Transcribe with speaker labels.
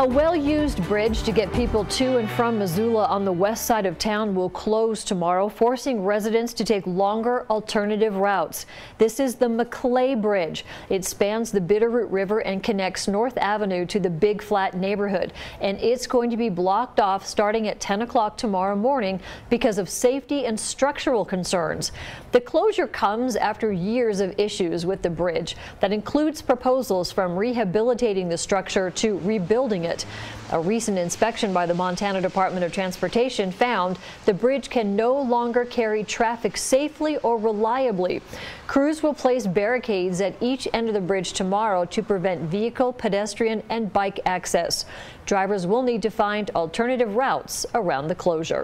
Speaker 1: A well-used bridge to get people to and from Missoula on the west side of town will close tomorrow, forcing residents to take longer alternative routes. This is the Maclay Bridge. It spans the Bitterroot River and connects North Avenue to the Big Flat neighborhood, and it's going to be blocked off starting at 10 o'clock tomorrow morning because of safety and structural concerns. The closure comes after years of issues with the bridge that includes proposals from rehabilitating the structure to rebuilding it A recent inspection by the Montana Department of Transportation found the bridge can no longer carry traffic safely or reliably. Crews will place barricades at each end of the bridge tomorrow to prevent vehicle, pedestrian, and bike access. Drivers will need to find alternative routes around the closure.